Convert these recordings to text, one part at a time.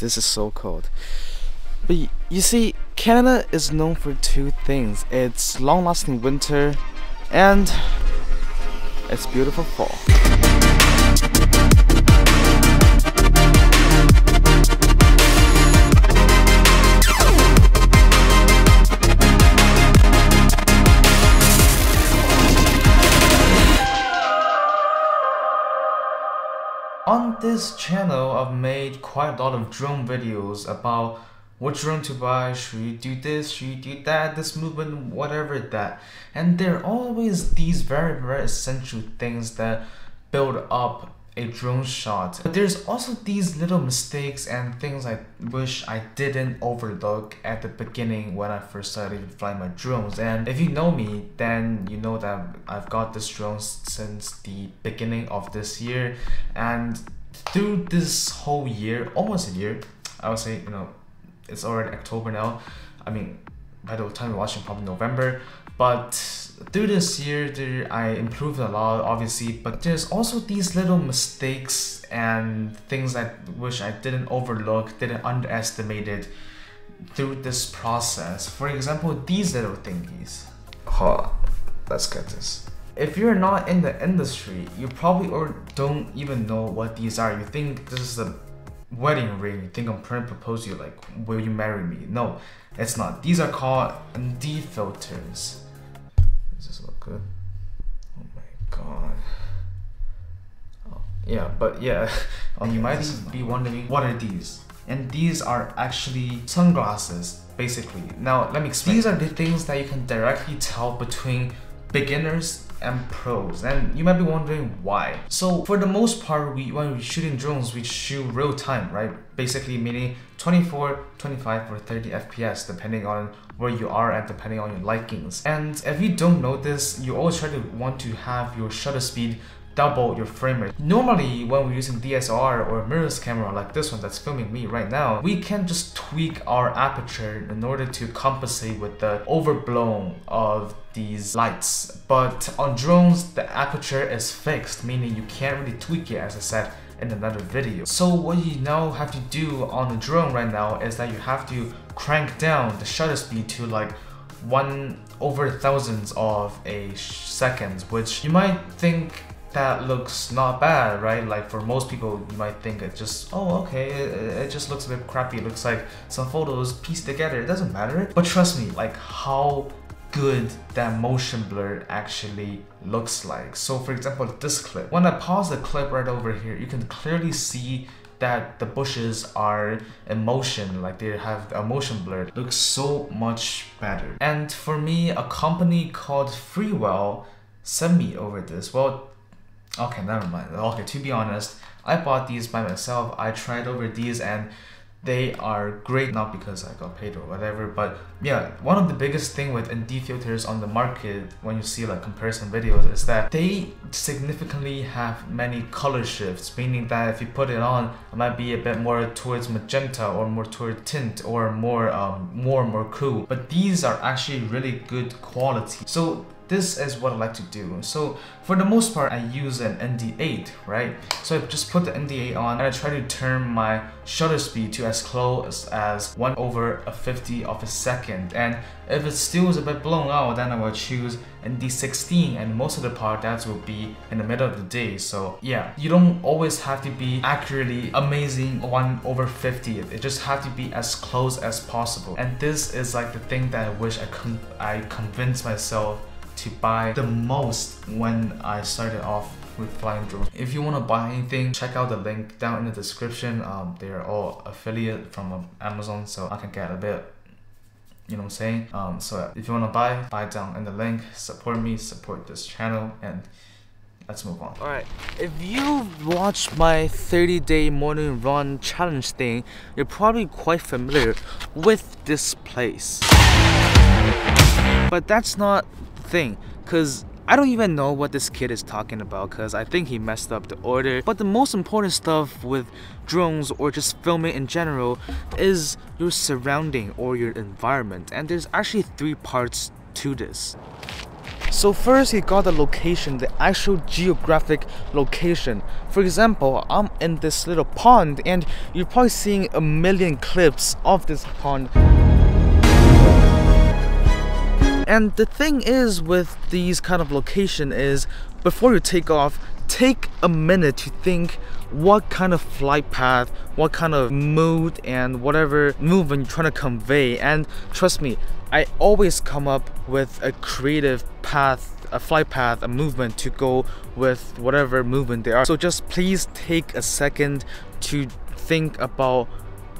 this is so cold. But you see, Canada is known for two things. It's long-lasting winter and it's beautiful fall. On this channel, I've made quite a lot of drone videos about what drone to buy, should you do this, should you do that, this movement, whatever that. And there are always these very, very essential things that build up a drone shot. But there's also these little mistakes and things I wish I didn't overlook at the beginning when I first started flying my drones. And if you know me, then you know that I've got this drone since the beginning of this year. And through this whole year, almost a year, I would say, you know, it's already October now. I mean, by the time you're watching, probably November. But through this year, there, I improved a lot, obviously, but there's also these little mistakes and things I wish I didn't overlook, didn't underestimate it through this process. For example, these little thingies. On, let's get this. If you're not in the industry, you probably or don't even know what these are. You think this is a wedding ring, you think I'm trying to propose you, like, will you marry me? No, it's not. These are called ND filters. Does this look good? Oh my god. Oh, yeah, but yeah, um, you might be wondering, what are these? And these are actually sunglasses, basically. Now, let me explain. These are the things that you can directly tell between beginners and pros. And you might be wondering why. So for the most part we when we're shooting drones we shoot real time right? Basically meaning 24 25 or 30 fps depending on where you are and depending on your likings. And if you don't know this you always try to want to have your shutter speed double your frame rate. Normally, when we're using DSLR or mirrorless camera like this one that's filming me right now, we can just tweak our aperture in order to compensate with the overblown of these lights. But on drones, the aperture is fixed, meaning you can't really tweak it as I said in another video. So what you now have to do on the drone right now is that you have to crank down the shutter speed to like one over thousands of a second, which you might think that looks not bad, right? Like for most people, you might think it just, oh, okay, it, it, just looks a bit crappy. It looks like some photos pieced together. It doesn't matter. But trust me, like how good that motion blur actually looks like. So for example, this clip, when I pause the clip right over here, you can clearly see that the bushes are in motion, like they have a motion blur. Looks so much better. And for me, a company called Freewell sent me over this. Well, Okay, never mind. Okay, to be honest, I bought these by myself. I tried over these and they are great not because I got paid or whatever but yeah one of the biggest thing with ND filters on the market when you see like comparison videos is that they significantly have many color shifts meaning that if you put it on it might be a bit more towards magenta or more toward tint or more um, more more cool but these are actually really good quality so this is what I like to do. So for the most part, I use an ND8, right? So I just put the ND8 on and I try to turn my shutter speed to as close as 1 over a 50 of a second. And if it still is a bit blown out, then I will choose ND16 and most of the part that will be in the middle of the day. So yeah, you don't always have to be accurately amazing 1 over 50. It just have to be as close as possible. And this is like the thing that I wish I, con I convinced myself to buy the most when I started off with flying drones. If you want to buy anything, check out the link down in the description. Um, they're all affiliate from um, Amazon, so I can get a bit you know what I'm saying? Um, so if you want to buy, buy down in the link, support me, support this channel, and let's move on. Alright, if you've watched my 30 day morning run challenge thing, you're probably quite familiar with this place. But that's not thing because I don't even know what this kid is talking about because I think he messed up the order. But the most important stuff with drones or just filming in general is your surrounding or your environment. And there's actually three parts to this. So first he got the location, the actual geographic location. For example, I'm in this little pond and you're probably seeing a million clips of this pond. And the thing is with these kind of location is before you take off, take a minute to think what kind of flight path, what kind of mood and whatever movement you're trying to convey. And trust me, I always come up with a creative path, a flight path, a movement to go with whatever movement they are. So just please take a second to think about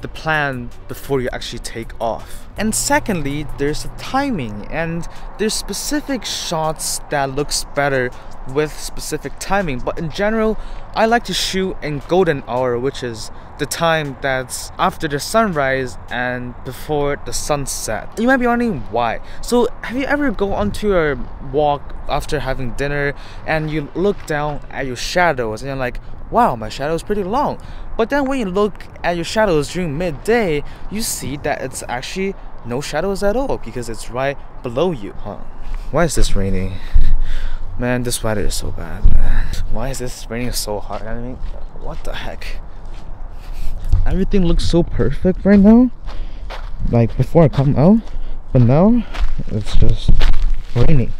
the plan before you actually take off. And secondly, there's the timing and there's specific shots that looks better with specific timing. But in general, I like to shoot in golden hour, which is the time that's after the sunrise and before the sunset. You might be wondering why. So have you ever go onto a walk after having dinner and you look down at your shadows and you're like, wow, my shadow is pretty long. But then when you look at your shadows during midday, you see that it's actually no shadows at all because it's right below you. Huh? Why is this raining? Man, this weather is so bad, man. Why is this raining so hard? I mean, what the heck? Everything looks so perfect right now. Like before I come out, but now it's just raining.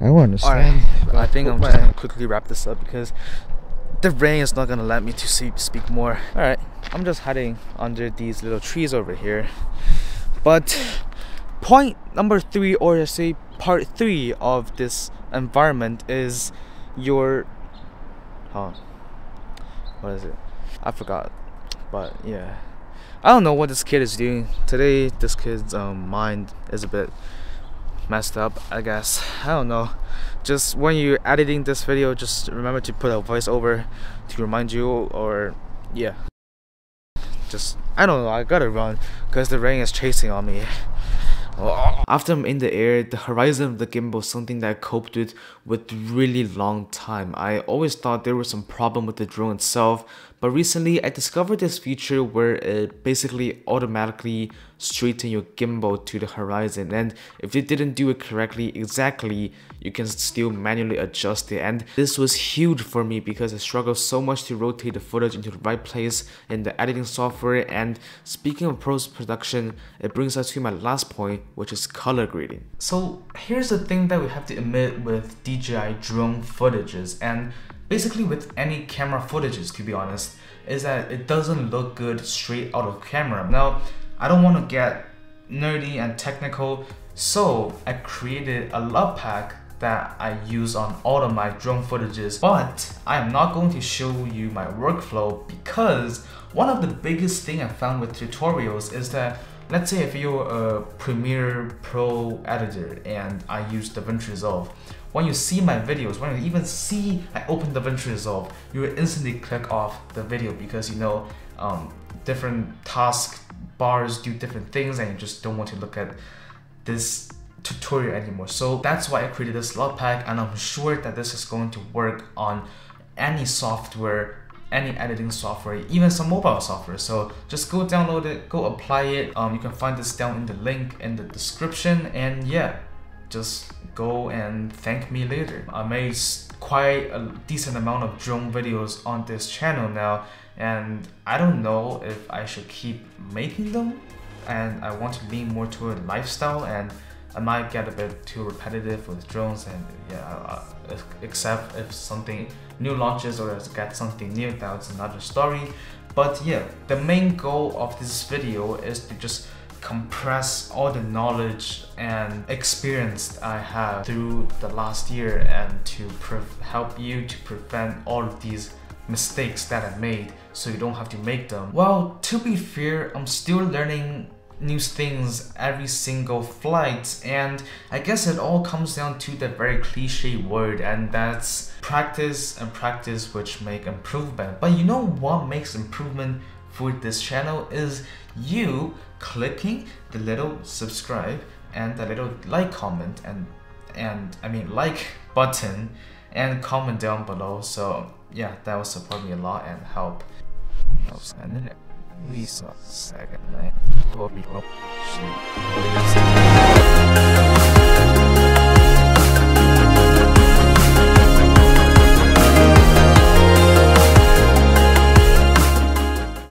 I don't understand. Right. I think I'm just gonna quickly wrap this up because the rain is not gonna let me to see, speak more. All right, I'm just hiding under these little trees over here. But point number three, or say part three of this environment is your, huh? What is it? I forgot. But yeah, I don't know what this kid is doing today. This kid's um, mind is a bit messed up I guess I don't know just when you're editing this video just remember to put a voiceover to remind you or yeah just I don't know I gotta run because the rain is chasing on me after I'm in the air, the horizon of the gimbal is something that I coped with with really long time. I always thought there was some problem with the drone itself, but recently I discovered this feature where it basically automatically straighten your gimbal to the horizon. And if you didn't do it correctly exactly, you can still manually adjust it. And this was huge for me because I struggled so much to rotate the footage into the right place in the editing software. And speaking of post-production, it brings us to my last point which is color grading. So here's the thing that we have to admit with DJI drone footages. And basically with any camera footages to be honest is that it doesn't look good straight out of camera. Now I don't want to get nerdy and technical so I created a LUT pack that I use on all of my drone footages but I am not going to show you my workflow because one of the biggest thing I found with tutorials is that let's say if you're a Premiere Pro editor and I use DaVinci Resolve when you see my videos, when you even see I open DaVinci Resolve, you will instantly click off the video because you know um, different task bars do different things and you just don't want to look at this tutorial anymore. So that's why I created this LUT pack and I'm sure that this is going to work on any software any editing software, even some mobile software. So just go download it, go apply it. Um, you can find this down in the link in the description. And yeah, just go and thank me later. I made quite a decent amount of drone videos on this channel now and I don't know if I should keep making them and I want to lean more toward lifestyle and I might get a bit too repetitive with drones and yeah, except if something new launches or get something new, that's another story. But yeah, the main goal of this video is to just compress all the knowledge and experience I have through the last year and to help you to prevent all of these mistakes that I made so you don't have to make them. Well, to be fair, I'm still learning new things every single flight. And I guess it all comes down to the very cliche word and that's practice and practice which make improvement. But you know what makes improvement for this channel is you clicking the little subscribe and the little like comment and and I mean like button and comment down below. So yeah that will support me a lot and help we saw second night oh,